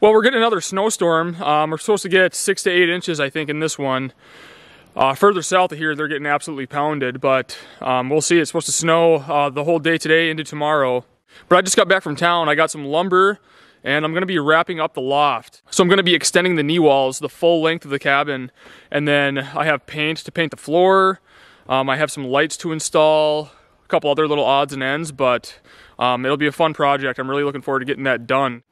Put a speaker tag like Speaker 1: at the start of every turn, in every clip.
Speaker 1: Well, we're getting another snowstorm. Um, we're supposed to get six to eight inches, I think, in this one. Uh, further south of here, they're getting absolutely pounded, but um, we'll see. It's supposed to snow uh, the whole day today into tomorrow. But I just got back from town. I got some lumber, and I'm going to be wrapping up the loft. So I'm going to be extending the knee walls the full length of the cabin, and then I have paint to paint the floor. Um, I have some lights to install, a couple other little odds and ends, but um, it'll be a fun project. I'm really looking forward to getting that done.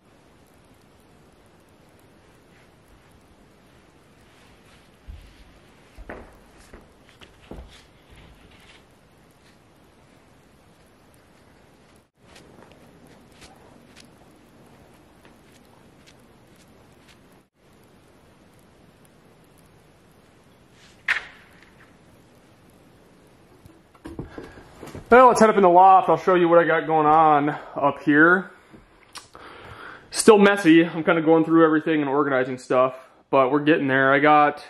Speaker 1: Well, let's head up in the loft. I'll show you what I got going on up here. Still messy. I'm kind of going through everything and organizing stuff, but we're getting there. I got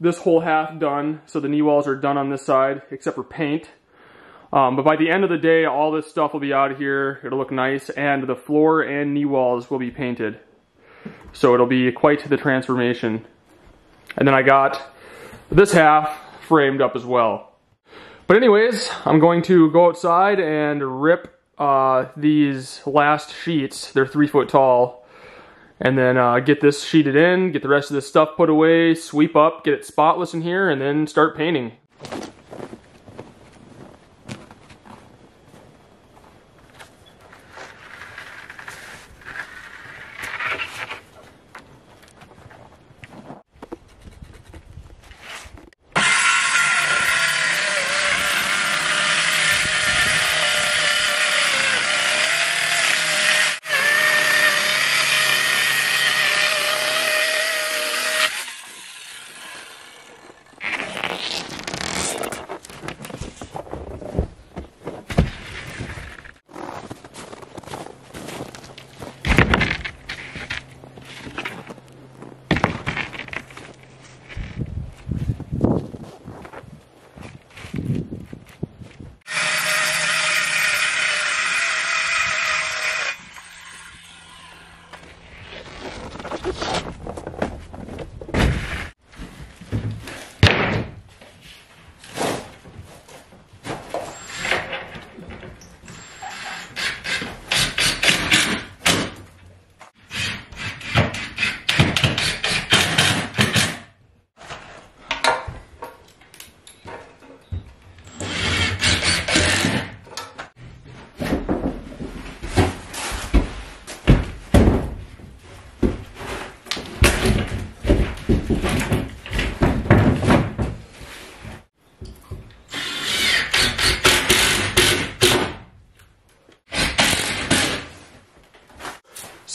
Speaker 1: this whole half done, so the knee walls are done on this side, except for paint. Um, but by the end of the day, all this stuff will be out of here. It'll look nice, and the floor and knee walls will be painted. So it'll be quite the transformation. And then I got this half framed up as well. But anyways, I'm going to go outside and rip uh, these last sheets. They're three foot tall. And then uh, get this sheeted in, get the rest of this stuff put away, sweep up, get it spotless in here, and then start painting.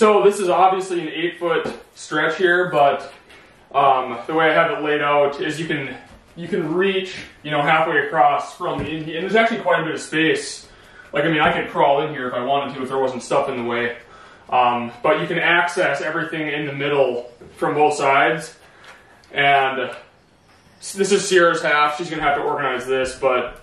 Speaker 1: So this is obviously an eight foot stretch here, but um, the way I have it laid out is you can you can reach you know halfway across from the and there's actually quite a bit of space. Like I mean, I could crawl in here if I wanted to if there wasn't stuff in the way. Um, but you can access everything in the middle from both sides. And this is Sierra's half. She's gonna have to organize this, but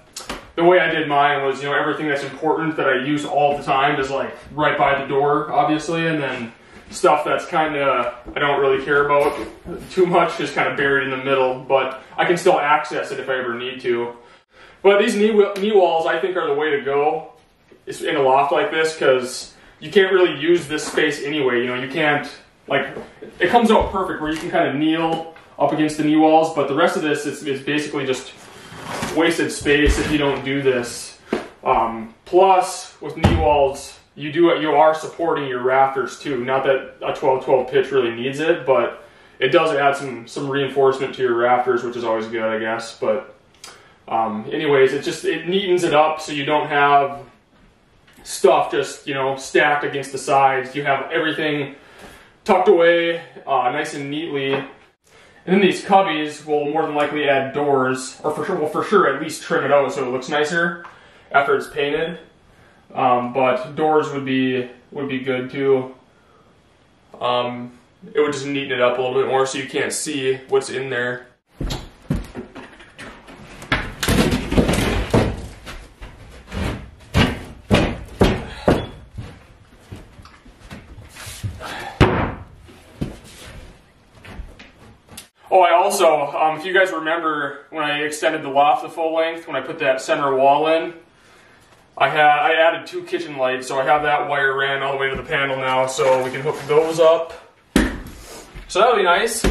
Speaker 1: the way I did mine was, you know, everything that's important that I use all the time is like right by the door, obviously, and then stuff that's kind of I don't really care about too much is kind of buried in the middle, but I can still access it if I ever need to. But these knee, knee walls, I think, are the way to go in a loft like this because you can't really use this space anyway. You know, you can't like it comes out perfect where you can kind of kneel up against the knee walls, but the rest of this is, is basically just wasted space if you don't do this. Um, plus, with knee walls, you do you are supporting your rafters too. Not that a 12-12 pitch really needs it, but it does add some some reinforcement to your rafters, which is always good, I guess. But um, anyways, it just it neatens it up so you don't have stuff just you know stacked against the sides. You have everything tucked away uh, nice and neatly and then these cubbies will more than likely add doors, or for sure, will for sure at least trim it out so it looks nicer after it's painted. Um, but doors would be would be good too. Um, it would just neaten it up a little bit more so you can't see what's in there. Oh, I also, um, if you guys remember when I extended the loft the full length, when I put that center wall in, I had I added two kitchen lights, so I have that wire ran all the way to the panel now, so we can hook those up. So that'll be nice.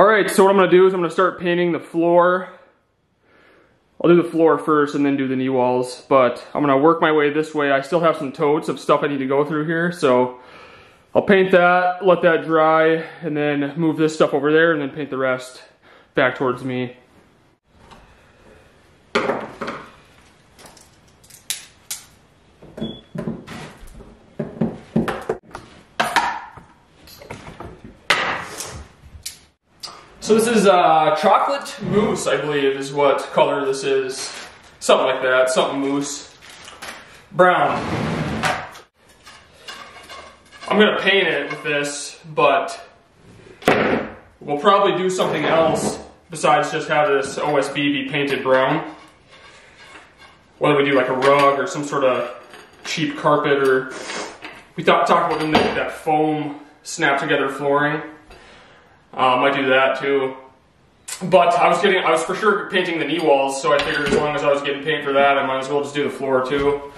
Speaker 1: All right, so what I'm gonna do is I'm gonna start painting the floor. I'll do the floor first and then do the knee walls, but I'm gonna work my way this way. I still have some totes of stuff I need to go through here, so I'll paint that, let that dry, and then move this stuff over there and then paint the rest back towards me. Is uh, chocolate mousse, I believe, is what color this is. Something like that, something mousse. Brown. I'm gonna paint it with this, but we'll probably do something else besides just have this OSB be painted brown. Whether we do like a rug or some sort of cheap carpet or we thought talked about doing that foam snap together flooring. Uh, might do that too. But I was getting, I was for sure painting the knee walls, so I figured as long as I was getting paint for that, I might as well just do the floor too.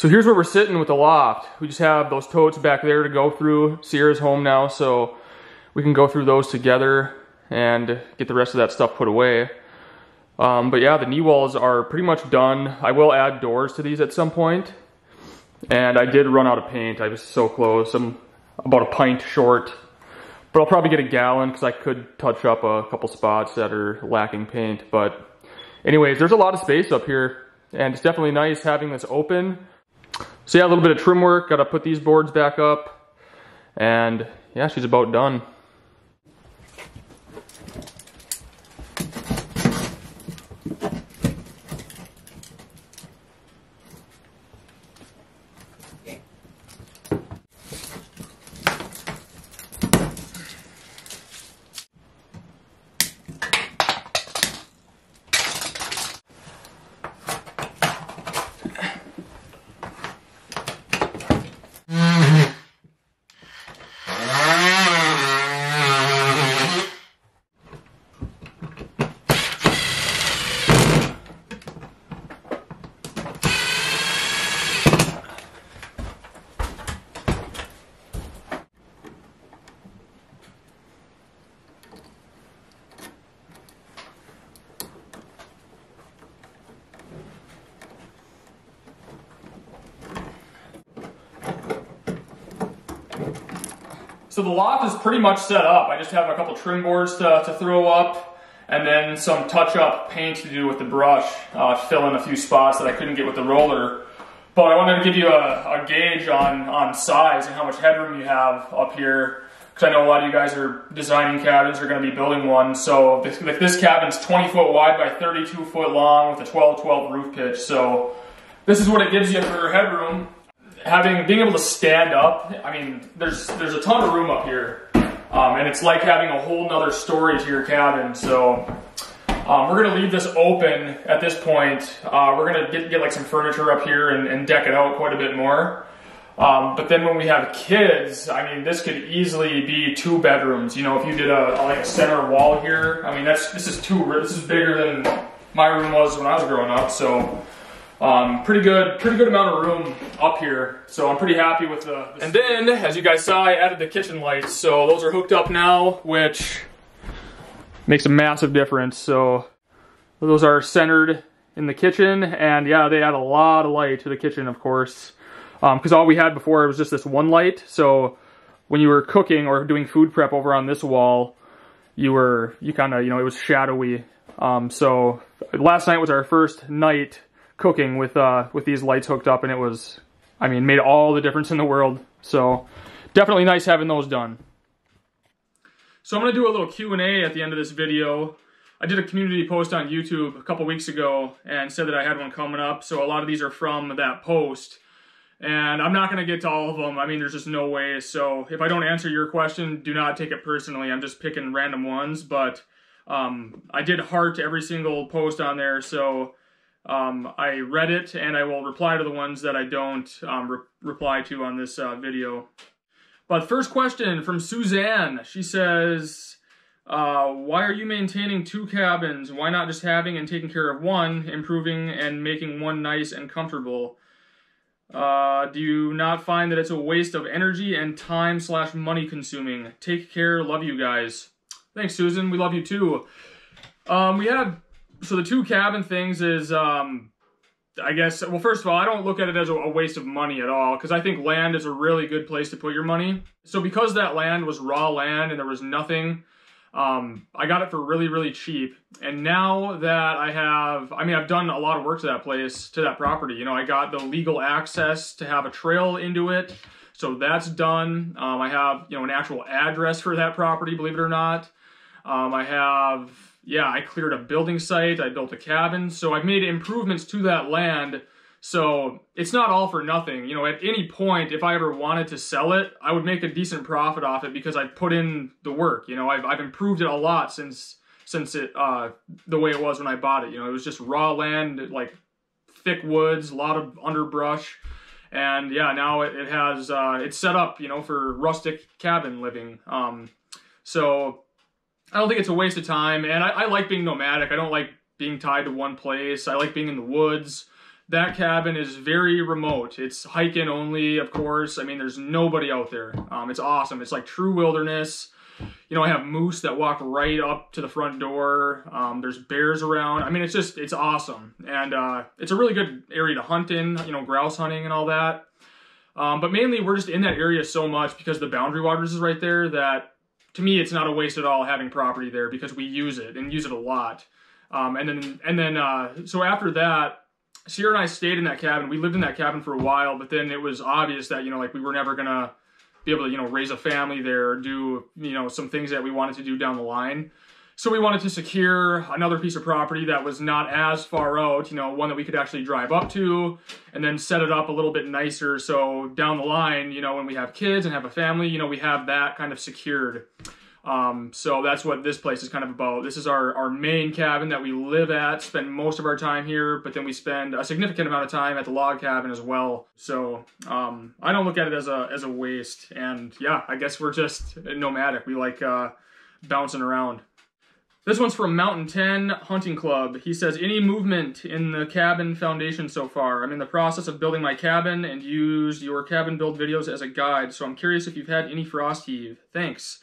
Speaker 1: So here's where we're sitting with the loft. We just have those totes back there to go through. Sierra's home now, so we can go through those together and get the rest of that stuff put away. Um, but yeah, the knee walls are pretty much done. I will add doors to these at some point. And I did run out of paint. I was so close. I'm about a pint short. But I'll probably get a gallon because I could touch up a couple spots that are lacking paint. But anyways, there's a lot of space up here. And it's definitely nice having this open. So yeah, a little bit of trim work. Got to put these boards back up. And yeah, she's about done. So the loft is pretty much set up. I just have a couple trim boards to, to throw up and then some touch-up paint to do with the brush, uh, fill in a few spots that I couldn't get with the roller. But I wanted to give you a, a gauge on, on size and how much headroom you have up here because I know a lot of you guys are designing cabins or going to be building one. So this, this cabin's 20 foot wide by 32 foot long with a 12-12 roof pitch. So this is what it gives you for headroom having being able to stand up. I mean, there's there's a ton of room up here, um, and it's like having a whole nother story to your cabin. So Um, we're gonna leave this open at this point. Uh, we're gonna get, get like some furniture up here and, and deck it out quite a bit more. Um, but then when we have kids, I mean, this could easily be two bedrooms. You know, if you did a, a like a center wall here, I mean, that's this is two. This is bigger than my room was when I was growing up. So um, pretty good, pretty good amount of room up here. So I'm pretty happy with the, the. And then, as you guys saw, I added the kitchen lights. So those are hooked up now, which makes a massive difference. So those are centered in the kitchen, and yeah, they add a lot of light to the kitchen, of course. Because um, all we had before was just this one light. So when you were cooking or doing food prep over on this wall, you were you kind of you know it was shadowy. Um, so last night was our first night cooking with uh, with these lights hooked up, and it was, I mean, made all the difference in the world. So definitely nice having those done. So I'm gonna do a little Q&A at the end of this video. I did a community post on YouTube a couple weeks ago and said that I had one coming up. So a lot of these are from that post. And I'm not going to get to all of them. I mean, there's just no way. So if I don't answer your question, do not take it personally. I'm just picking random ones. But um, I did heart every single post on there. So um, I read it and I will reply to the ones that I don't um, re reply to on this uh, video. But first question from Suzanne. She says, uh, why are you maintaining two cabins? Why not just having and taking care of one, improving and making one nice and comfortable? Uh, do you not find that it's a waste of energy and time slash money consuming? Take care. Love you guys. Thanks, Susan. We love you too. Um, we have so the two cabin things is, um, I guess, well, first of all, I don't look at it as a, waste of money at all because I think land is a really good place to put your money. So because that land was raw land and there was nothing, um, I got it for really, really cheap. And now that I have, I mean, I've done a lot of work to that place, to that property. You know, I got the legal access to have a trail into it. So that's done. Um, I have, you know, an actual address for that property, believe it or not. Um, I have yeah, I cleared a building site, I built a cabin, so I've made improvements to that land. So it's not all for nothing. You know, at any point, if I ever wanted to sell it, I would make a decent profit off it because I put in the work. You know, I've, I've improved it a lot since since it uh, the way it was when I bought it. You know, it was just raw land, like thick woods, a lot of underbrush, and yeah, now it, it has uh, it's set up, you know, for rustic cabin living. Um, so I don't think it's a waste of time, and I, I like being nomadic. I don't like being tied to one place. I like being in the woods. That cabin is very remote. It's hiking only, of course. I mean, there's nobody out there. Um, it's awesome. It's like true wilderness. You know, I have moose that walk right up to the front door. Um, there's bears around. I mean, it's just, it's awesome. And uh, it's a really good area to hunt in, you know, grouse hunting and all that. Um, but mainly, we're just in that area so much because the boundary waters is right there that to me, it's not a waste at all having property there because we use it and use it a lot. Um, and then, and then, uh, so after that, Sierra and I stayed in that cabin. We lived in that cabin for a while, but then it was obvious that, you know, like we were never gonna be able to, you know, raise a family there, do, you know, some things that we wanted to do down the line. So we wanted to secure another piece of property that was not as far out, you know, one that we could actually drive up to and then set it up a little bit nicer. So down the line, you know, when we have kids and have a family, you know, we have that kind of secured. Um, so that's what this place is kind of about. This is our, our main cabin that we live at, spend most of our time here, but then we spend a significant amount of time at the log cabin as well. So um, I don't look at it as a, as a waste. And yeah, I guess we're just nomadic. We like uh, bouncing around. This one's from Mountain 10 Hunting Club. He says, any movement in the cabin foundation so far? I'm in the process of building my cabin and used your cabin build videos as a guide, so I'm curious if you've had any frost heave. Thanks.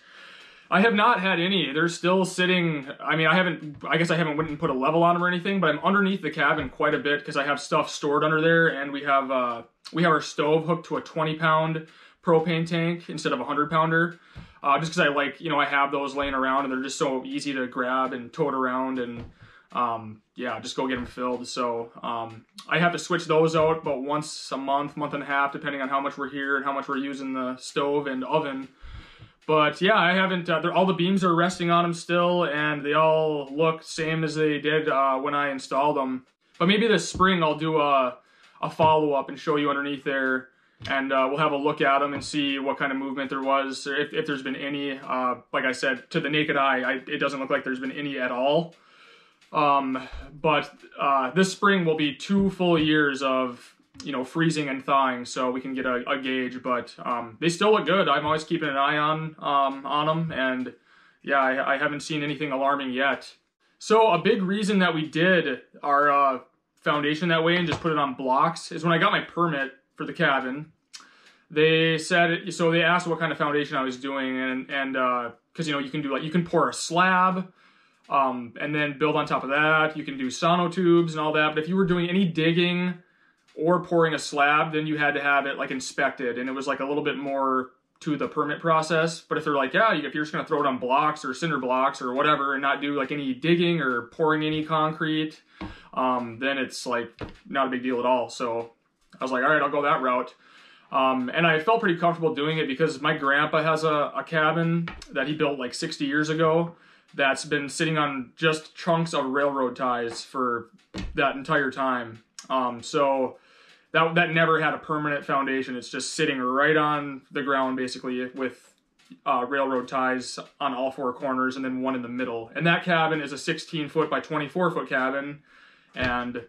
Speaker 1: I have not had any. They're still sitting, I mean, I haven't, I guess I haven't went and put a level on them or anything, but I'm underneath the cabin quite a bit because I have stuff stored under there and we have, uh, we have our stove hooked to a 20 pound propane tank instead of a 100 pounder uh, just because I like, you know, I have those laying around and they're just so easy to grab and tote around and um, yeah, just go get them filled. So um, I have to switch those out about once a month, month and a half, depending on how much we're here and how much we're using the stove and oven. But yeah, I haven't, uh, all the beams are resting on them still and they all look same as they did uh, when I installed them. But maybe this spring I'll do a, a follow-up and show you underneath there and uh, we'll have a look at them and see what kind of movement there was, if, if there's been any. Uh, like I said, to the naked eye, I, it doesn't look like there's been any at all. Um, but uh, this spring will be two full years of you know freezing and thawing, so we can get a, a gauge. But um, they still look good. I'm always keeping an eye on um, on them, and yeah, I, I haven't seen anything alarming yet. So a big reason that we did our uh, foundation that way and just put it on blocks is when I got my permit for the cabin. They said so. They asked what kind of foundation I was doing, and and because uh, you know you can do like you can pour a slab, um, and then build on top of that. You can do sonotubes and all that. But if you were doing any digging or pouring a slab, then you had to have it like inspected, and it was like a little bit more to the permit process. But if they're like, yeah, if you're just gonna throw it on blocks or cinder blocks or whatever, and not do like any digging or pouring any concrete, um, then it's like not a big deal at all. So I was like, all right, I'll go that route. Um, and I felt pretty comfortable doing it because my grandpa has a, a cabin that he built like 60 years ago that's been sitting on just chunks of railroad ties for that entire time. Um, so that that never had a permanent foundation. It's just sitting right on the ground basically with uh, railroad ties on all four corners and then one in the middle. And that cabin is a 16 foot by 24 foot cabin, and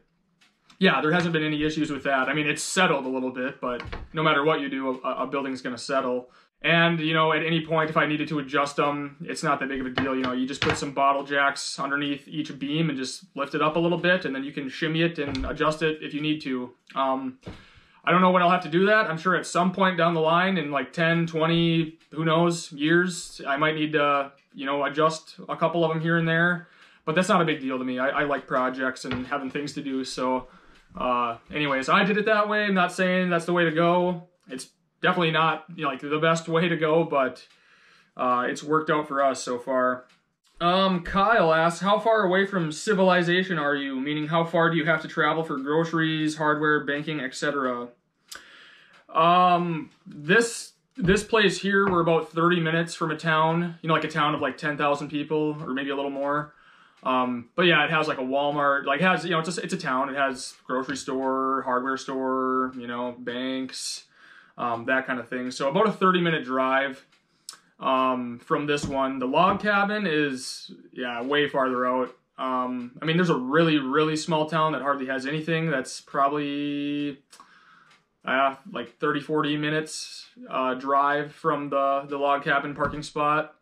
Speaker 1: yeah, there hasn't been any issues with that. I mean, it's settled a little bit, but no matter what you do, a, a building's going to settle. And, you know, at any point, if I needed to adjust them, it's not that big of a deal. You know, you just put some bottle jacks underneath each beam and just lift it up a little bit, and then you can shimmy it and adjust it if you need to. Um, I don't know when I'll have to do that. I'm sure at some point down the line, in like 10, 20, who knows, years, I might need to, you know, adjust a couple of them here and there. But that's not a big deal to me. I, I like projects and having things to do, so uh, anyways, I did it that way. I'm not saying that's the way to go. It's definitely not you know, like the best way to go, but uh, it's worked out for us so far. Um, Kyle asks, how far away from civilization are you? Meaning, how far do you have to travel for groceries, hardware, banking, etc.? Um, this this place here, we're about 30 minutes from a town. You know, like a town of like 10,000 people, or maybe a little more. Um, but yeah, it has like a Walmart, like has you know it's a, it's a town. It has grocery store, hardware store, you know, banks, um, that kind of thing. So about a 30 minute drive um, from this one. The log cabin is yeah way farther out. Um, I mean, there's a really really small town that hardly has anything. That's probably uh, like 30 40 minutes uh, drive from the the log cabin parking spot.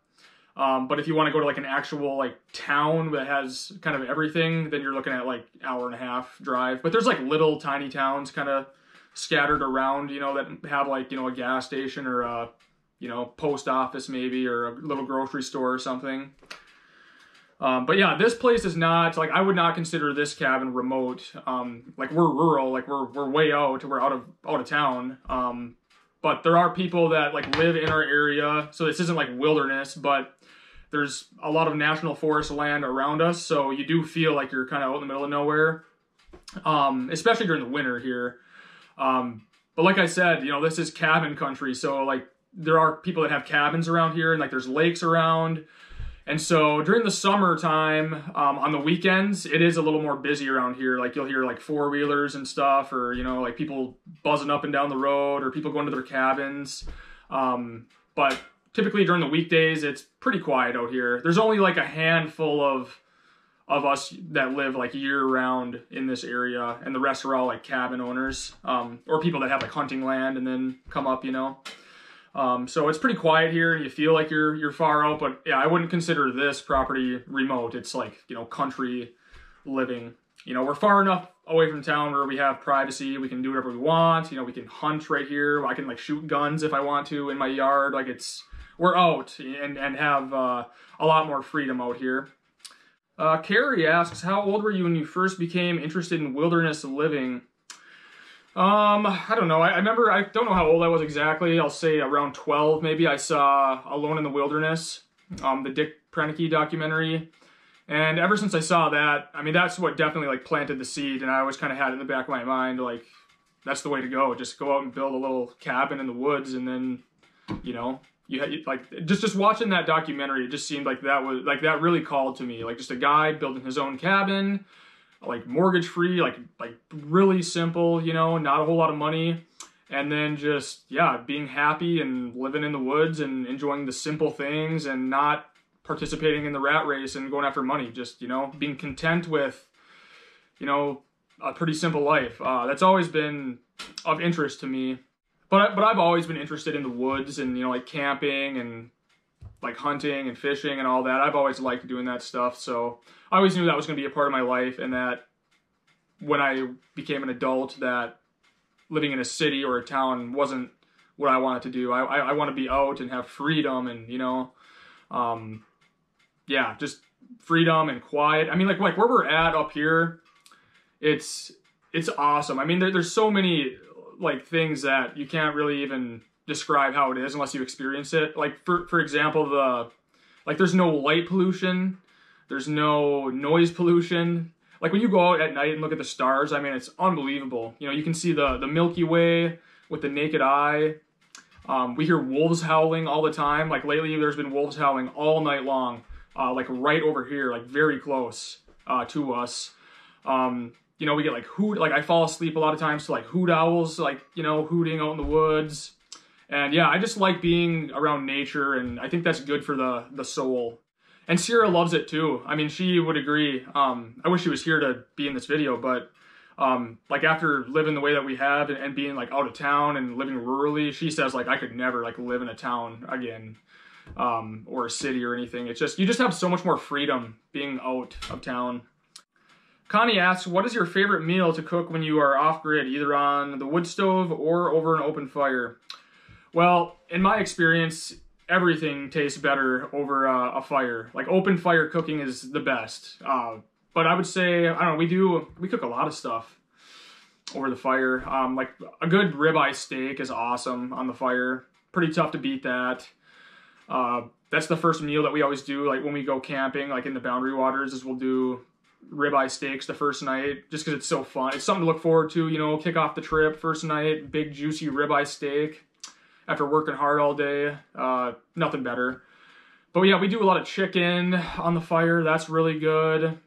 Speaker 1: Um, but if you want to go to like an actual like town that has kind of everything, then you're looking at like hour and a half drive. But there's like little tiny towns kind of scattered around, you know, that have like you know a gas station or a you know post office maybe or a little grocery store or something. Um, but yeah, this place is not like I would not consider this cabin remote. Um, like we're rural, like we're we're way out, we're out of out of town. Um, but there are people that like live in our area, so this isn't like wilderness, but there's a lot of national forest land around us, so you do feel like you're kind of out in the middle of nowhere, um, especially during the winter here. Um, but like I said, you know, this is cabin country, so like there are people that have cabins around here, and like there's lakes around. And so during the summertime, um, on the weekends, it is a little more busy around here. Like you'll hear like four wheelers and stuff, or you know, like people buzzing up and down the road, or people going to their cabins. Um, but typically during the weekdays it's pretty quiet out here. There's only like a handful of of us that live like year round in this area, and the rest are all like cabin owners um, or people that have like hunting land and then come up, you know. Um, so it's pretty quiet here, and you feel like you're you're far out. But yeah, I wouldn't consider this property remote. It's like you know country living. You know, we're far enough away from town where we have privacy. We can do whatever we want. You know, we can hunt right here. I can like shoot guns if I want to in my yard. Like it's we're out and, and have uh, a lot more freedom out here. Uh, Carrie asks, how old were you when you first became interested in wilderness living? Um, I don't know. I, I, remember, I don't know how old I was exactly. I'll say around 12, maybe. I saw Alone in the Wilderness, um, the Dick Proenneke documentary. And ever since I saw that, I mean, that's what definitely like planted the seed. And I always kind of had it in the back of my mind, like, that's the way to go. Just go out and build a little cabin in the woods and then, you know, you had like just just watching that documentary it just seemed like that was like that really called to me like just a guy building his own cabin like mortgage free like like really simple you know not a whole lot of money and then just yeah being happy and living in the woods and enjoying the simple things and not participating in the rat race and going after money. Just you know, being content with, you know, a pretty simple life. Uh, that's always been of interest to me. But but I've always been interested in the woods and you know like camping and like hunting and fishing and all that. I've always liked doing that stuff. So I always knew that was going to be a part of my life and that when I became an adult that living in a city or a town wasn't what I wanted to do. I, I, I want to be out and have freedom and, you know, um, yeah, just freedom and quiet. I mean, like, like where we're at up here, it's, it's awesome. I mean, there, there's so many like things that you can't really even describe how it is unless you experience it. Like for, for example, the, like there's no light pollution. There's no noise pollution like when you go out at night and look at the stars, I mean, it's unbelievable. You know, you can see the, the Milky Way with the naked eye. Um, we hear wolves howling all the time. Like lately, there's been wolves howling all night long, uh, like right over here, like very close uh, to us. Um, you know, we get like hoot, like I fall asleep a lot of times to like hoot owls, like, you know, hooting out in the woods. And yeah, I just like being around nature and I think that's good for the, the soul. And Sierra loves it too. I mean, she would agree. Um, I wish she was here to be in this video, but um, like after living the way that we have and, and, being like out of town and living rurally, she says like I could never like live in a town again um, or a city or anything. It's just you just have so much more freedom being out of town. Connie asks, what is your favorite meal to cook when you are off grid, either on the wood stove or over an open fire? Well, in my experience, everything tastes better over uh, a fire. Like open fire cooking is the best. Uh, but I would say, I don't know, we do, we cook a lot of stuff over the fire. Um, like a good ribeye steak is awesome on the fire. Pretty tough to beat that. Uh, that's the first meal that we always do. Like when we go camping, like in the Boundary Waters, is we'll do ribeye steaks the first night just because it's so fun. It's something to look forward to, you know, kick off the trip first night, big juicy ribeye steak after working hard all day. Uh, nothing better. But yeah, we do a lot of chicken on the fire. That's really good.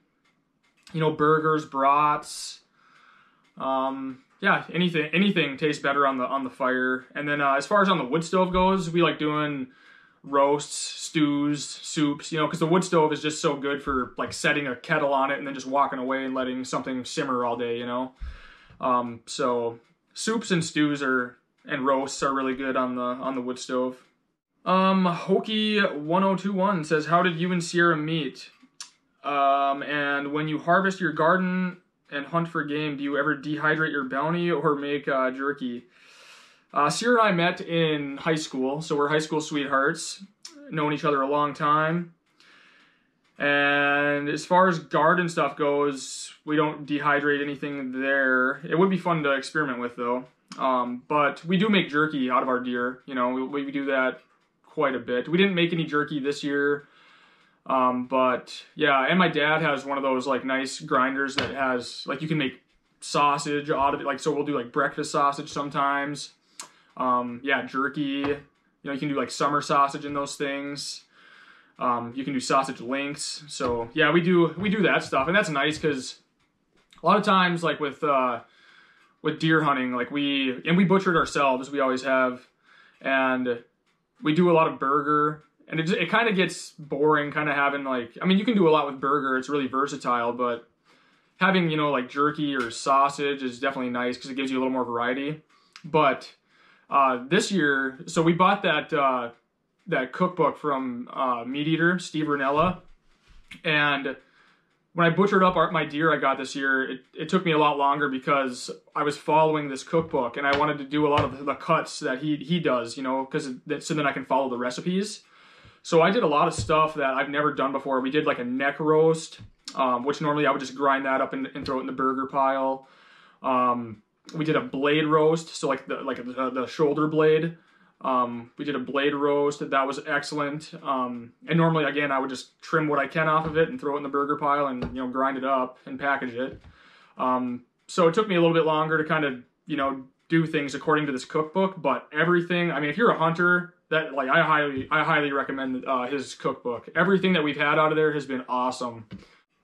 Speaker 1: You know, burgers, brats. Um, yeah, anything anything tastes better on the on the fire. And then uh, as far as on the wood stove goes, we like doing roasts, stews, soups. You know, because the wood stove is just so good for like setting a kettle on it and then just walking away and letting something simmer all day. You know, um, so soups and stews are and roasts are really good on the on the wood stove. Um, Hokey1021 says, How did you and Sierra meet? Um, and when you harvest your garden and hunt for game, do you ever dehydrate your bounty or make uh, jerky? Uh, Sierra and I met in high school, so we're high school sweethearts, known each other a long time. And as far as garden stuff goes, we don't dehydrate anything there. It would be fun to experiment with, though. Um, but we do make jerky out of our deer. You know, we, we do that quite a bit. We didn't make any jerky this year. Um, but yeah, and my dad has one of those like nice grinders that has like you can make sausage out of it. Like so, we'll do like breakfast sausage sometimes. Um, yeah, jerky. You know, you can do like summer sausage in those things. Um, you can do sausage links. So yeah, we do we do that stuff, and that's nice because a lot of times, like with uh, with deer hunting, like we and we butchered ourselves, we always have, and we do a lot of burger, and it it kind of gets boring, kind of having like I mean you can do a lot with burger, it's really versatile, but having you know like jerky or sausage is definitely nice because it gives you a little more variety. But uh, this year, so we bought that uh, that cookbook from uh, Meat Eater, Steve Rinella, and when I butchered up my deer I got this year, it, it took me a lot longer because I was following this cookbook and I wanted to do a lot of the cuts that he he does, you know, because so then I can follow the recipes. So I did a lot of stuff that I've never done before. We did like a neck roast, um, which normally I would just grind that up and, and throw it in the burger pile. Um, we did a blade roast, so like the like the, the shoulder blade. Um, we did a blade roast that was excellent. Um, and normally, again, I would just trim what I can off of it and throw it in the burger pile and you know grind it up and package it. Um, so it took me a little bit longer to kind of you know do things according to this cookbook. But everything, I mean, if you're a hunter, that like I highly I highly recommend uh, his cookbook. Everything that we've had out of there has been awesome.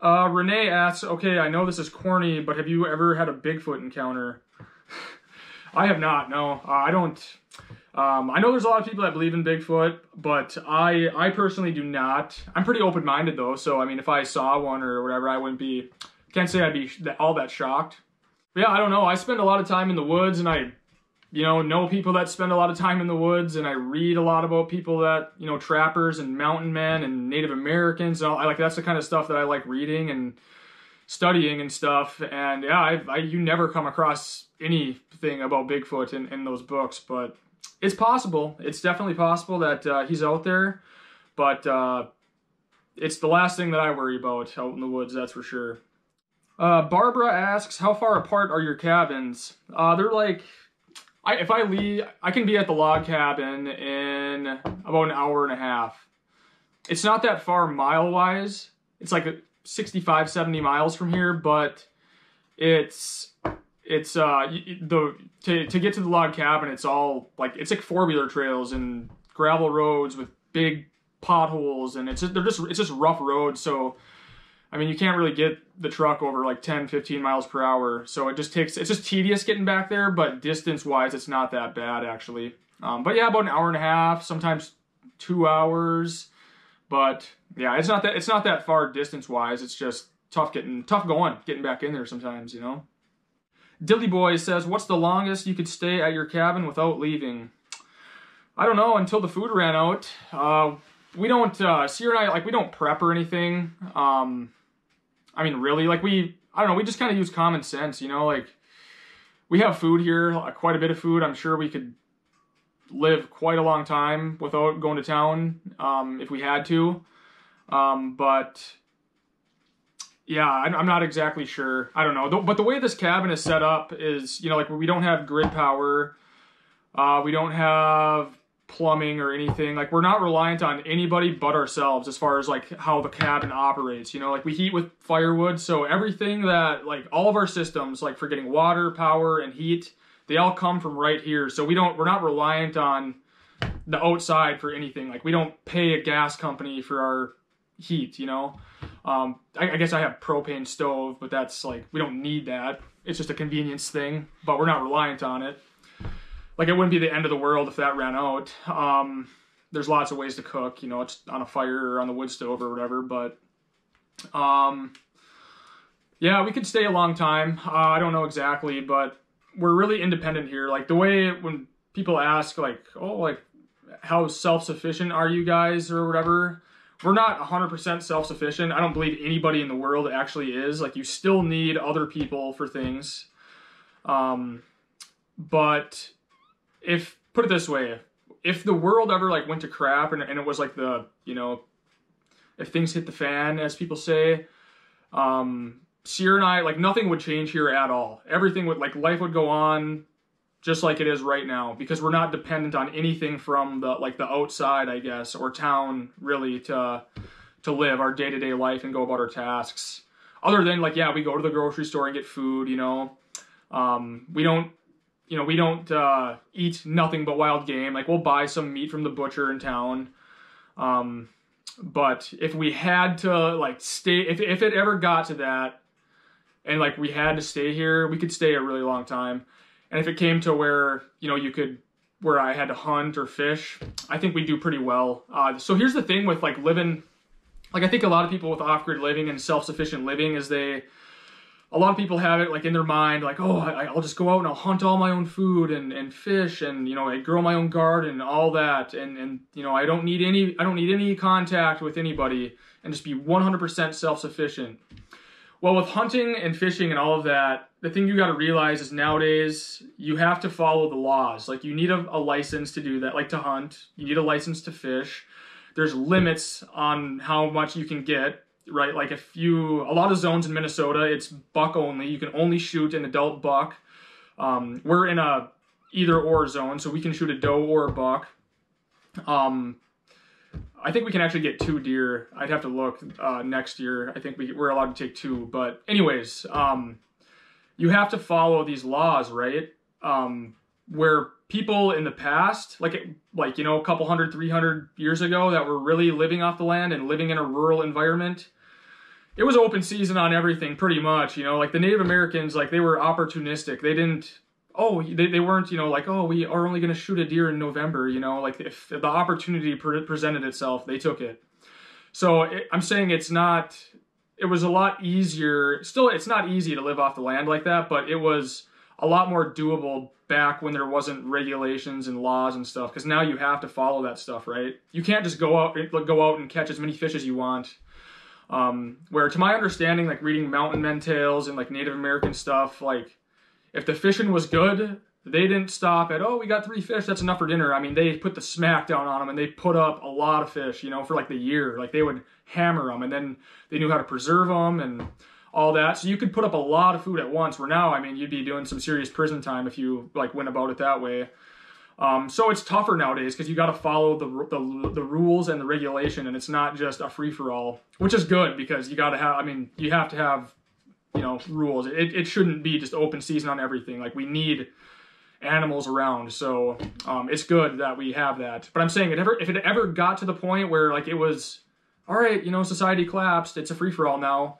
Speaker 1: Uh, Renee asks, okay, I know this is corny, but have you ever had a Bigfoot encounter? I have not. No, uh, I don't. Um, I know there's a lot of people that believe in Bigfoot, but I I personally do not. I'm pretty open minded though, so I mean, if I saw one or whatever, I wouldn't be. Can't say I'd be all that shocked. But yeah, I don't know. I spend a lot of time in the woods, and I, you know, know people that spend a lot of time in the woods, and I read a lot about people that you know, trappers and mountain men and Native Americans. And all, I like that's the kind of stuff that I like reading and studying and stuff. And yeah, I, I you never come across anything about Bigfoot in, in those books, but it's possible. It's definitely possible that uh, he's out there, but uh, it's the last thing that I worry about out in the woods. That's for sure. Uh, Barbara asks, "How far apart are your cabins?" Uh, they're like, I, if I leave, I can be at the log cabin in about an hour and a half. It's not that far mile wise. It's like 65, 70 miles from here, but it's it's uh the to to get to the log cabin it's all like it's like four wheeler trails and gravel roads with big potholes and it's they're just it's just rough roads so I mean you can't really get the truck over like 10 15 miles per hour so it just takes it's just tedious getting back there but distance wise it's not that bad actually um, but yeah about an hour and a half sometimes two hours but yeah it's not that it's not that far distance wise it's just tough getting tough going getting back in there sometimes you know Dilly Boy says, What's the longest you could stay at your cabin without leaving? I don't know, until the food ran out. Uh, we don't, uh, Sierra and I, like, we don't prep or anything. Um, I mean, really, like, we, I don't know, we just kind of use common sense, you know, like, we have food here, uh, quite a bit of food. I'm sure we could live quite a long time without going to town um, if we had to. Um, but yeah, I'm not exactly sure. I don't know. But the way this cabin is set up is, you know, like we don't have grid power. Uh, we don't have plumbing or anything. Like we're not reliant on anybody but ourselves as far as like how the cabin operates. You know, like we heat with firewood. So everything that like all of our systems, like for getting water, power, and heat, they all come from right here. So we don't, we're not reliant on the outside for anything. Like we don't pay a gas company for our heat, you know? Um, I, I, guess I have propane stove, but that's like, we don't need that. It's just a convenience thing, but we're not reliant on it. Like it wouldn't be the end of the world if that ran out. Um, there's lots of ways to cook, you know, it's on a fire or on the wood stove or whatever, but, um, yeah, we could stay a long time. Uh, I don't know exactly, but we're really independent here. Like the way when people ask like, oh, like how self-sufficient are you guys or whatever? we're not 100% self-sufficient. I don't believe anybody in the world actually is. Like you still need other people for things. Um, but if put it this way, if the world ever like went to crap and, and it was like the, you know, if things hit the fan, as people say, um, Sierra and I, like nothing would change here at all. Everything would like life would go on just like it is right now because we're not dependent on anything from the like the outside i guess or town really to to live our day-to-day life and go about our tasks other than like yeah we go to the grocery store and get food you know um, we don't you know we don't uh, eat nothing but wild game. Like we'll buy some meat from the butcher in town. Um, but if we had to like stay if, if it ever got to that and like we had to stay here we could stay a really long time. And if it came to where, you know, you could, where I had to hunt or fish, I think we do pretty well. Uh, so here's the thing with like living, like I think a lot of people with off-grid living and self-sufficient living is they, a lot of people have it like in their mind, like, oh, I, will just go out and I'll hunt all my own food and, and fish and, you know, I grow my own garden and all that. And, and, you know, I don't need any, I don't need any contact with anybody and just be 100% self-sufficient. Well, with hunting and fishing and all of that, the thing you got to realize is nowadays you have to follow the laws. Like you need a, a, license to do that, like to hunt. You need a license to fish. There's limits on how much you can get, right? Like if you, a lot of zones in Minnesota, it's buck only. You can only shoot an adult buck. Um, we're in a either or zone, so we can shoot a doe or a buck. Um, I think we can actually get two deer. I'd have to look uh, next year. I think we, we're allowed to take two. But anyways, um, you have to follow these laws, right? Um, where people in the past, like like you know, a couple hundred, three hundred years ago, that were really living off the land and living in a rural environment, it was open season on everything, pretty much. You know, like the Native Americans, like they were opportunistic. They didn't oh, they, they weren't, you know, like, oh, we are only going to shoot a deer in November, you know, like if the opportunity pre- presented itself, they took it. So it, I'm saying it's not, it was a lot easier. Still, it's not easy to live off the land like that, but it was a lot more doable back when there wasn't regulations and laws and stuff. Because now you have to follow that stuff, right? You can't just go out go out and catch as many fish as you want. Um, where, to my understanding, like reading mountain men tales and like Native American stuff, like if the fishing was good, they didn't stop at oh we got three fish that's enough for dinner. I mean they put the smack down on them and they put up a lot of fish, you know, for like the year. Like they would hammer them and then they knew how to preserve them and all that. So you could put up a lot of food at once. Where now, I mean, you'd be doing some serious prison time if you like went about it that way. Um, so it's tougher nowadays because you got to follow the, the, the rules and the regulation, and it's not just a free for all, which is good because you got to have. I mean, you have to have you know rules. It it shouldn't be just open season on everything. Like we need animals around, so um, it's good that we have that. But I'm saying it ever if it ever got to the point where like it was, all right, you know, society collapsed. It's a free for all now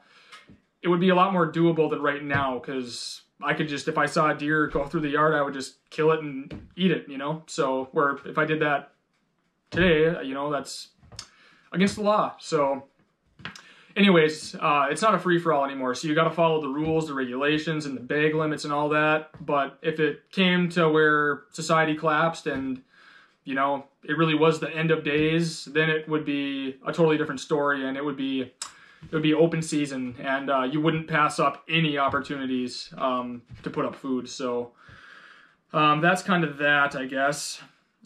Speaker 1: it would be a lot more doable than right now because I could just if I saw a deer go through the yard, I would just kill it and eat it, you know. So where if I did that today, you know, that's against the law. So anyways, uh, it's not a free for all anymore. So you got to follow the rules, the regulations, and the bag limits and all that. But if it came to where society collapsed and you know it really was the end of days, then it would be a totally different story, and it would be it would be open season, and uh, you wouldn't pass up any opportunities um, to put up food. So um, that's kind of that, I guess.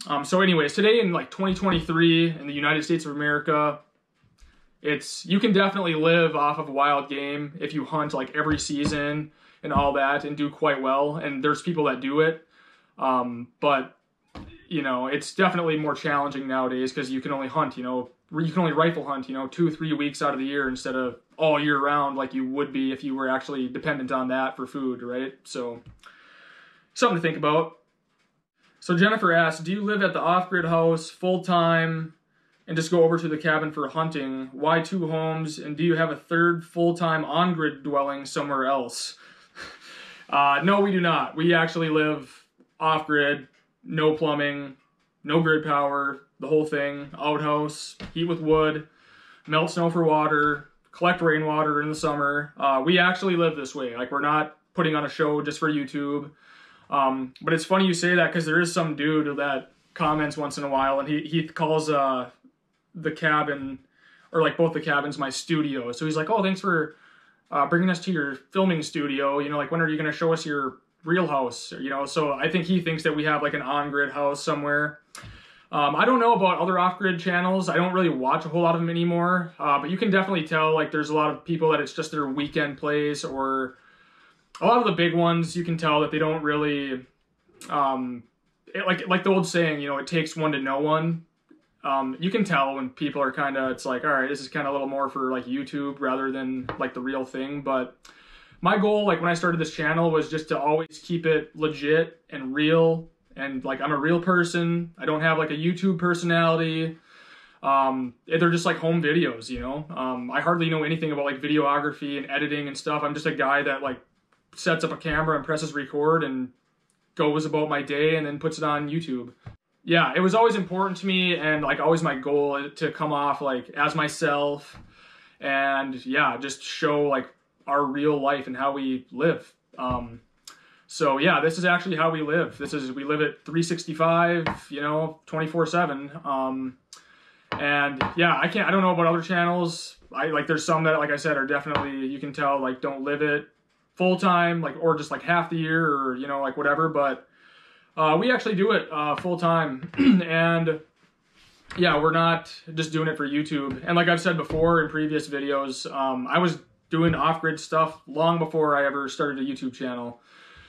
Speaker 1: Um, so, anyways, today in like 2023 in the United States of America, it's you can definitely live off of wild game if you hunt like every season and all that and do quite well. And there's people that do it, um, but you know it's definitely more challenging nowadays because you can only hunt you know you can only rifle hunt, you know, two, three weeks out of the year instead of all year round like you would be if you were actually dependent on that for food, right? So, something to think about. So, Jennifer asked, Do you live at the off grid house full time and just go over to the cabin for hunting? Why two homes? And do you have a third full time on grid dwelling somewhere else? uh, no, we do not. We actually live off grid, no plumbing, no grid power, the whole thing, outhouse, heat with wood, melt snow for water, collect rainwater in the summer. Uh, we actually live this way. Like we're not putting on a show just for YouTube. Um, but it's funny you say that because there is some dude that comments once in a while, and he he calls uh, the cabin or like both the cabins my studio. So he's like, "Oh, thanks for uh, bringing us to your filming studio. You know, like when are you going to show us your real house? You know." So I think he thinks that we have like an on grid house somewhere. Um, I don't know about other off-grid channels. I don't really watch a whole lot of them anymore, uh, but you can definitely tell like there's a lot of people that it's just their weekend plays, or a lot of the big ones you can tell that they don't really, um, it, like like the old saying, you know, it takes one to know one. Um, you can tell when people are kind of it's like, all right, this is kind of a little more for like YouTube rather than like the real thing, but my goal like when i started this channel was just to always keep it legit and real and like I'm a real person. I don't have like a YouTube personality. Um, they're just like home videos, you know. Um, I hardly know anything about like videography and editing and stuff. I'm just a guy that like sets up a camera and presses record and goes about my day and then puts it on YouTube. Yeah, it was always important to me and like always my goal to come off like as myself and yeah, just show like our real life and how we live. Um, so yeah, this is actually how we live. This is we live at 365, you know, 24 seven. Um, and yeah, I can't. I don't know about other channels. I like there's some that, like I said, are definitely you can tell like don't live it full time, like or just like half the year or you know like whatever. But uh, we actually do it uh, full time, and yeah, we're not just doing it for YouTube. And like I've said before in previous videos, um, I was doing off grid stuff long before I ever started a YouTube channel.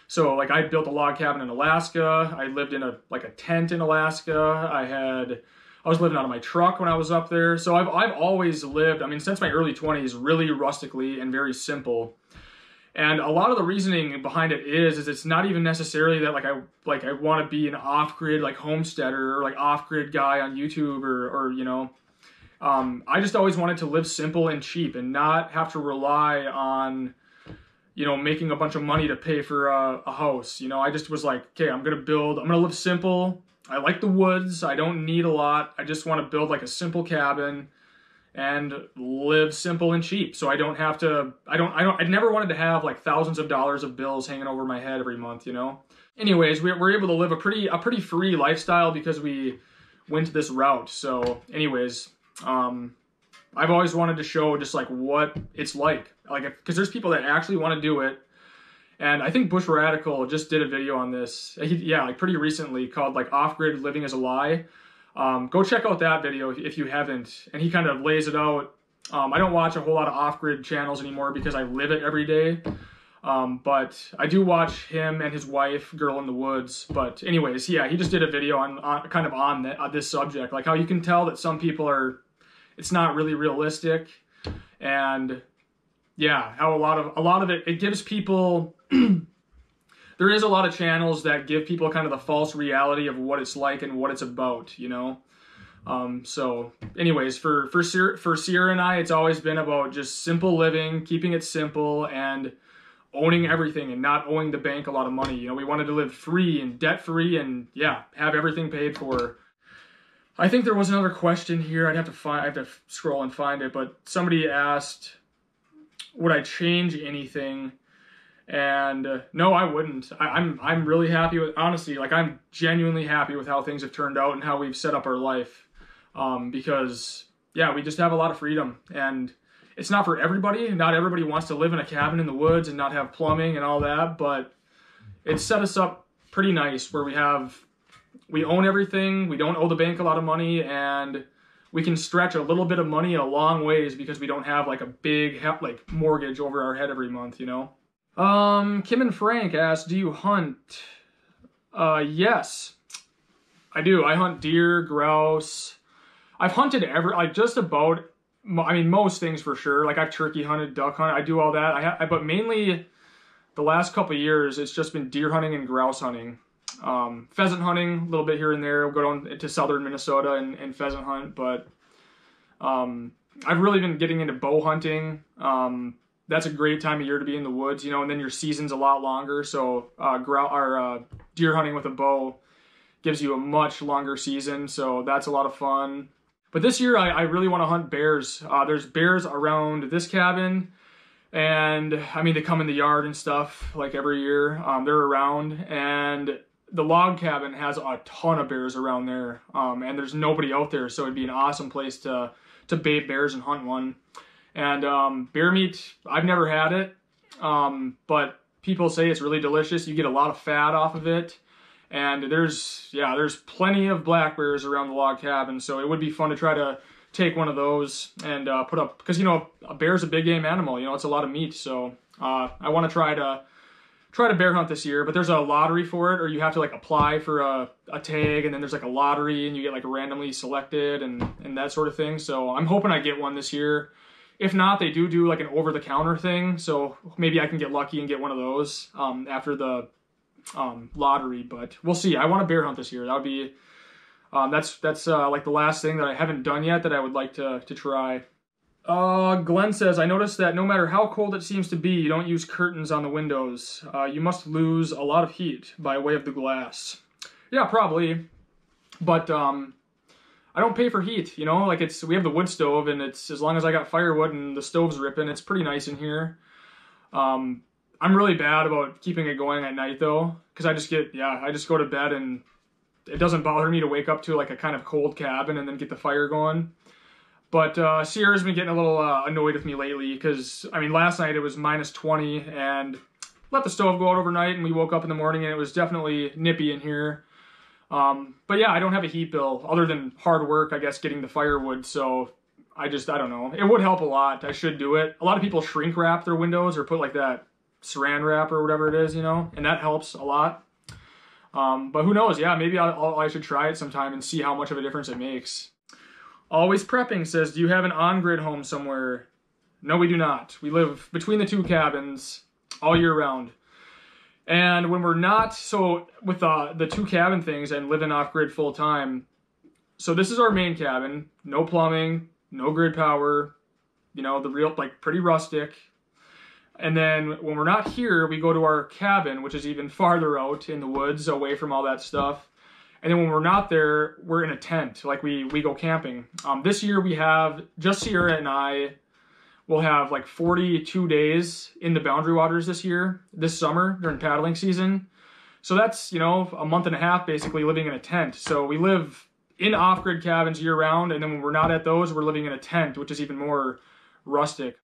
Speaker 1: So like I built a log cabin in Alaska. I lived in a like a tent in Alaska. I had I was living out of my truck when I was up there. So I've I've always lived, I mean since my early 20s really rustically and very simple. And a lot of the reasoning behind it is is it's not even necessarily that like I like I want to be an off-grid like homesteader or like off-grid guy on YouTube or or you know um, I just always wanted to live simple and cheap and not have to rely on you know, making a bunch of money to pay for a, a house. You know, I just was like, okay, I'm gonna build. I'm gonna live simple. I like the woods. I don't need a lot. I just want to build like a simple cabin and live simple and cheap. So I don't have to. I don't. I don't. I never wanted to have like thousands of dollars of bills hanging over my head every month. You know. Anyways, we we're able to live a pretty a pretty free lifestyle because we went this route. So, anyways, um, I've always wanted to show just like what it's like, like because there's people that actually want to do it. And I think Bush Radical just did a video on this. He, yeah, like pretty recently called like off grid living is a lie. Um, go check out that video if, you haven't. And he kind of lays it out. Um, I don't watch a whole lot of off grid channels anymore because I live it every day. Um, but I do watch him and his wife, Girl in the Woods. But anyways, yeah, he just did a video on, on kind of on, the, on this subject, like how you can tell that some people are it's not really realistic and yeah how a lot of a lot of it it gives people there is a lot of channels that give people kind of the false reality of what it's like and what it's about you know um, so anyways for for Sierra, for Sierra and I it's always been about just simple living keeping it simple and owning everything and not owing the bank a lot of money you know we wanted to live free and debt free and yeah have everything paid for I think there was another question here. I'd have to find. I have to scroll and find it. But somebody asked, "Would I change anything?" And uh, no, I wouldn't. I, I'm I'm really happy with honestly. Like I'm genuinely happy with how things have turned out and how we've set up our life. Um, because yeah, we just have a lot of freedom and it's not for everybody. Not everybody wants to live in a cabin in the woods and not have plumbing and all that. But it's set us up pretty nice where we have we own everything. We don't owe the bank a lot of money, and we can stretch a little bit of money a long ways because we don't have like a big like mortgage over our head every month. You know. Um, Kim and Frank asked, "Do you hunt?" Uh, yes, I do. I hunt deer, grouse. I've hunted ever like just about. I mean, most things for sure. Like I've turkey hunted, duck hunted. I do all that. I, ha- but mainly the last couple years, it's just been deer hunting and grouse hunting. Um, pheasant hunting a little bit here and there. We'll go down to southern Minnesota and, and pheasant hunt, but um, I've really been getting into bow hunting. Um, that's a great time of year to be in the woods, you know, and then your season's a lot longer. So uh, grout or uh, deer hunting with a bow gives you a much longer season. So that's a lot of fun. But this year, I, I really want to hunt bears. Uh, there's bears around this cabin, and I mean they come in the yard and stuff like every year. Um, they're around, and the log cabin has a ton of bears around there, um, and there's nobody out there, so it'd be an awesome place to to bait bears and hunt one. And um, bear meat, I've never had it, um, but people say it's really delicious. You get a lot of fat off of it, and there's yeah, there's plenty of black bears around the log cabin, so it would be fun to try to take one of those and uh, put up because you know a bear's a big game animal. You know, it's a lot of meat, so uh, I want to try to try to bear hunt this year, but there's a lottery for it, or you have to like apply for a, a tag, and then there's like a lottery, and you get like randomly selected and and that sort of thing. So I'm hoping I get one this year. If not, they do do like an over the counter thing, so maybe I can get lucky and get one of those um, after the um, lottery. But we'll see. I want to bear hunt this year. That would be um, that's that's uh, like the last thing that I haven't done yet that I would like to to try. Uh, Glenn says, I noticed that no matter how cold it seems to be, you don't use curtains on the windows. Uh, you must lose a lot of heat by way of the glass. Yeah, probably. But, um, I don't pay for heat, you know? Like, it's, we have the wood stove, and it's, as long as I got firewood and the stove's ripping, it's pretty nice in here. Um, I'm really bad about keeping it going at night, though, because I just get, yeah, I just go to bed and it doesn't bother me to wake up to, like, a kind of cold cabin and then get the fire going. But uh, Sierra's been getting a little uh, annoyed with me lately because, I mean, last night it was minus 20 and let the stove go out overnight and we woke up in the morning and it was definitely nippy in here. Um, but yeah, I don't have a heat bill other than hard work, I guess, getting the firewood. So I just, I don't know. It would help a lot. I should do it. A lot of people shrink wrap their windows or put like that saran wrap or whatever it is, you know, and that helps a lot. Um, but who knows? Yeah, maybe I'll, I should try it sometime and see how much of a difference it makes. Always Prepping says, Do you have an on grid home somewhere? No, we do not. We live between the two cabins all year round. And when we're not, so with the, the two cabin things and living off grid full time, so this is our main cabin, no plumbing, no grid power, you know, the real, like pretty rustic. And then when we're not here, we go to our cabin, which is even farther out in the woods, away from all that stuff. And then when we're not there, we're in a tent, like we we go camping. Um, this year we have just Sierra and I will have like 42 days in the Boundary Waters this year, this summer during paddling season. So that's you know a month and a half basically living in a tent. So we live in off-grid cabins year round, and then when we're not at those, we're living in a tent, which is even more rustic.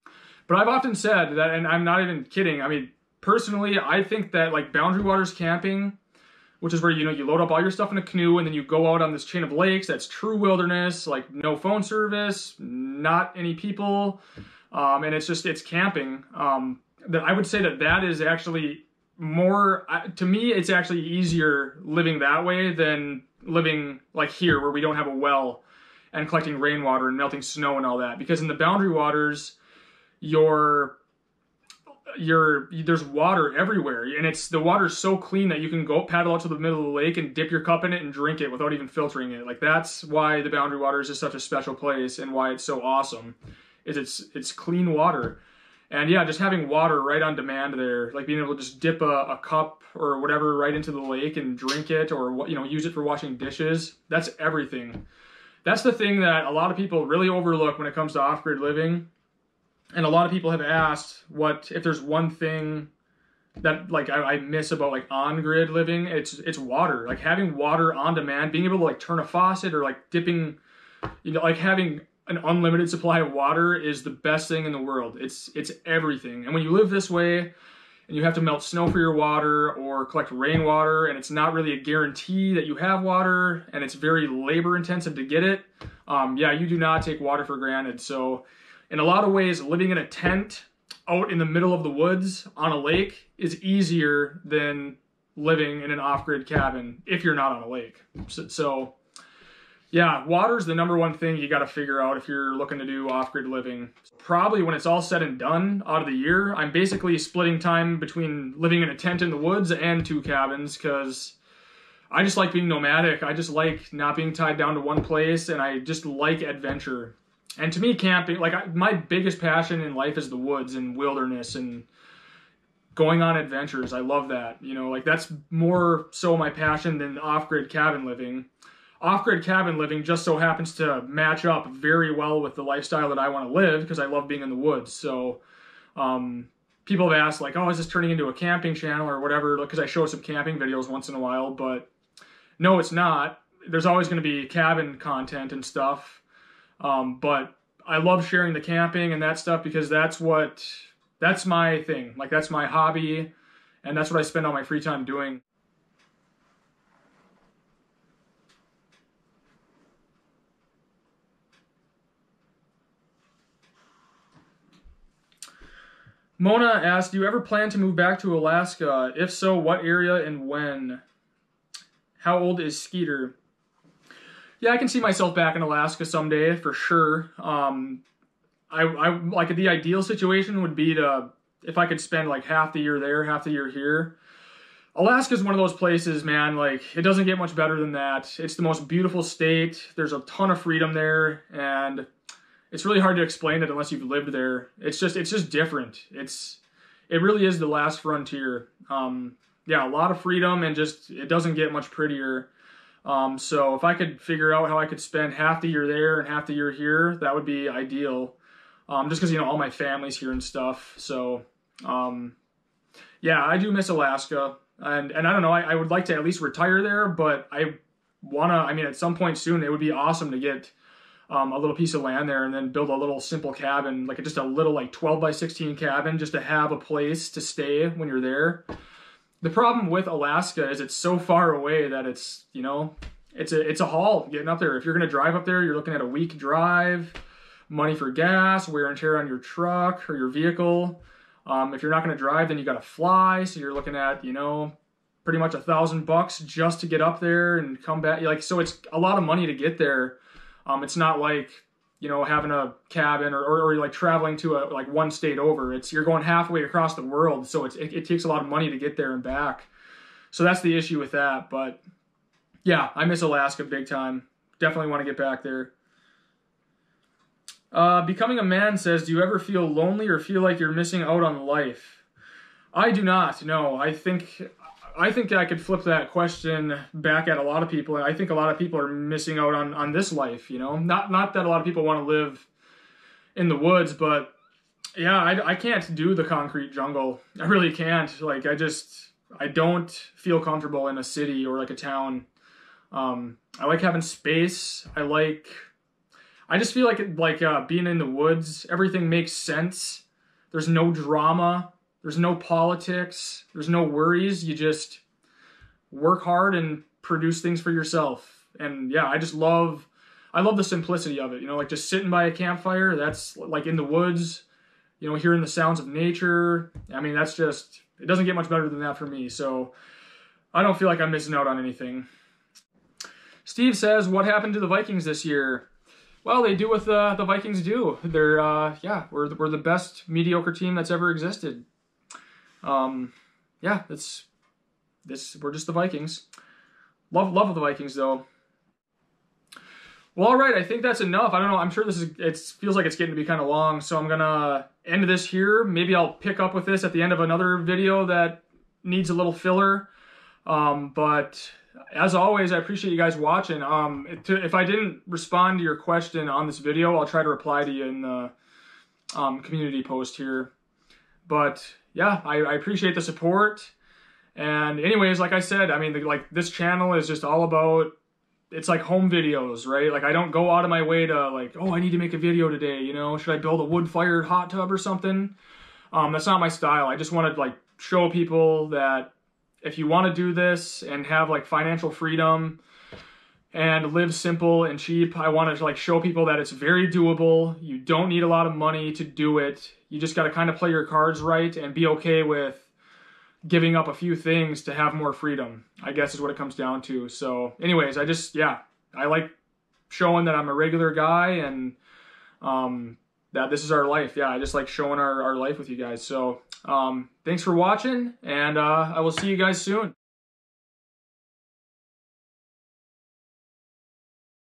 Speaker 1: But I've often said that, and I'm not even kidding. I mean, personally, I think that like Boundary Waters camping which is where you know you load up all your stuff in a canoe and then you go out on this chain of lakes that's true wilderness like no phone service not any people. Um, and it's just it's camping. Um, that i would say that that is actually more to me it's actually easier living that way than living like here where we don't have a well and collecting rainwater and melting snow and all that. Because in the boundary waters you're you're there's water everywhere and it's the water's so clean that you can go paddle out to the middle of the lake and dip your cup in it and drink it without even filtering it. Like that's why the boundary waters is such a special place and why it's so awesome is it's it's clean water. And yeah just having water right on demand there like being able to just dip a, a cup or whatever right into the lake and drink it or what you know use it for washing dishes that's everything. That's the thing that a lot of people really overlook when it comes to off-grid living and a lot of people have asked what if there's one thing that like I, I miss about like on grid living it's it's water. Like having water on demand being able to like turn a faucet or like dipping you know like having an unlimited supply of water is the best thing in the world. It's it's everything. And when you live this way and you have to melt snow for your water or collect rainwater and it's not really a guarantee that you have water and it's very labor intensive to get it um, yeah you do not take water for granted. So in a lot of ways, living in a tent out in the middle of the woods on a lake is easier than living in an off-grid cabin if you're not on a lake. So, so yeah, water's the number one thing you got to figure out if you're looking to do off-grid living. Probably when it's all said and done out of the year, I'm basically splitting time between living in a tent in the woods and two cabins because I just like being nomadic. I just like not being tied down to one place and I just like adventure and to me camping like I, my biggest passion in life is the woods and wilderness and going on adventures. I love that you know like that's more so my passion than off-grid cabin living. Off-grid cabin living just so happens to match up very well with the lifestyle that i want to live because i love being in the woods. So um, people have asked like oh is this turning into a camping channel or whatever? Because i show some camping videos once in a while but no it's not. There's always going to be cabin content and stuff um, but I love sharing the camping and that stuff because that's what that's my thing. Like that's my hobby, and that's what I spend all my free time doing. Mona asked, Do you ever plan to move back to Alaska? If so, what area and when? How old is Skeeter? Yeah, I can see myself back in Alaska someday for sure. Um, I, I like the ideal situation would be to if I could spend like half the year there, half the year here. Alaska is one of those places, man. Like it doesn't get much better than that. It's the most beautiful state. There's a ton of freedom there, and it's really hard to explain it unless you've lived there. It's just it's just different. It's it really is the last frontier. Um, yeah, a lot of freedom, and just it doesn't get much prettier. Um, so if I could figure out how I could spend half the year there and half the year here, that would be ideal. Um, just because you know all my family's here and stuff. So um, yeah, I do miss Alaska, and and I don't know. I, I would like to at least retire there, but I wanna. I mean, at some point soon, it would be awesome to get. Um, a little piece of land there and then build a little simple cabin like just a little like 12 by 16 cabin just to have a place to stay when you're there the problem with Alaska is it's so far away that it's you know it's a it's a haul getting up there. If you're gonna drive up there, you're looking at a week drive, money for gas, wear and tear on your truck or your vehicle. Um, if you're not gonna drive, then you gotta fly, so you're looking at you know pretty much a thousand bucks just to get up there and come back. Like so, it's a lot of money to get there. Um, it's not like you know, having a cabin or, or, or, like traveling to a like one state over. It's you're going halfway across the world, so it's it, it, takes a lot of money to get there and back. So that's the issue with that. But yeah, I miss Alaska big time. Definitely want to get back there. Uh, becoming a man says, Do you ever feel lonely or feel like you're missing out on life? I do not. No, I think I think I could flip that question back at a lot of people. I think a lot of people are missing out on on this life. You know, not not that a lot of people want to live in the woods, but yeah, I, I can't do the concrete jungle. I really can't. Like, I just I don't feel comfortable in a city or like a town. Um, I like having space. I like I just feel like like uh, being in the woods. Everything makes sense. There's no drama. There's no politics. There's no worries. You just work hard and produce things for yourself. And yeah, I just love I love the simplicity of it. You know, like just sitting by a campfire. That's like in the woods. You know, hearing the sounds of nature. I mean, that's just it doesn't get much better than that for me. So I don't feel like I'm missing out on anything. Steve says, "What happened to the Vikings this year?" Well, they do what the, the Vikings do. They're uh, yeah, we're we're the best mediocre team that's ever existed. Um, yeah, it's this we're just the Vikings. Love love of the Vikings though. Well, all right, I think that's enough. I don't know. I'm sure this is it feels like it's getting to be kind of long, so I'm gonna end this here. Maybe I'll pick up with this at the end of another video that needs a little filler. Um, but as always, I appreciate you guys watching. Um, if I didn't respond to your question on this video, I'll try to reply to you in the um, community post here. But yeah, I, I, appreciate the support. And anyways, like I said, I mean, the, like this channel is just all about, it's like home videos, right? Like I don't go out of my way to like, oh, I need to make a video today. You know, should I build a wood fired hot tub or something? Um, that's not my style. I just want to like show people that if you want to do this and have like financial freedom and live simple and cheap, I want to like show people that it's very doable. You don't need a lot of money to do it. You just got to kind of play your cards right and be okay with giving up a few things to have more freedom. I guess is what it comes down to. So, anyways, I just yeah, I like showing that I'm a regular guy and um that this is our life. Yeah, I just like showing our, our life with you guys. So um, thanks for watching, and uh, I will see you guys soon.